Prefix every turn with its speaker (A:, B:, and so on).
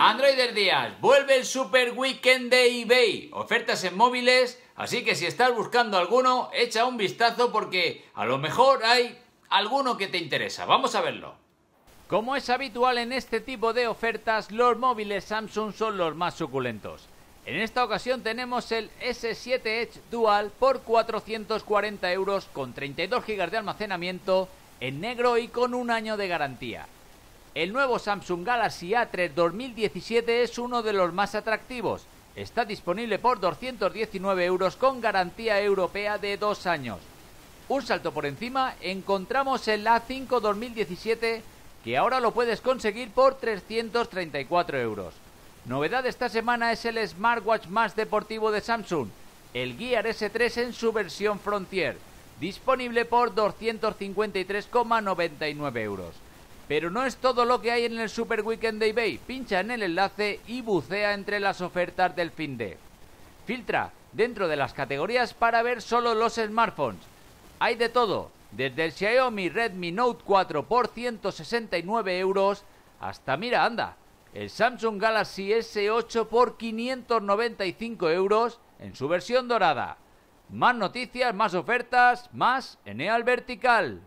A: Androider Díaz, vuelve el Super Weekend de eBay. Ofertas en móviles, así que si estás buscando alguno, echa un vistazo porque a lo mejor hay alguno que te interesa. Vamos a verlo. Como es habitual en este tipo de ofertas, los móviles Samsung son los más suculentos. En esta ocasión tenemos el S7 Edge Dual por 440 euros con 32 GB de almacenamiento en negro y con un año de garantía. El nuevo Samsung Galaxy A3 2017 es uno de los más atractivos. Está disponible por 219 euros con garantía europea de dos años. Un salto por encima encontramos el A5 2017 que ahora lo puedes conseguir por 334 euros. Novedad esta semana es el smartwatch más deportivo de Samsung, el Gear S3 en su versión Frontier, disponible por 253,99 euros. Pero no es todo lo que hay en el Super Weekend de eBay. Pincha en el enlace y bucea entre las ofertas del fin de. Filtra dentro de las categorías para ver solo los smartphones. Hay de todo, desde el Xiaomi Redmi Note 4 por 169 euros hasta, mira, anda, el Samsung Galaxy S8 por 595 euros en su versión dorada. Más noticias, más ofertas, más Eneal Vertical.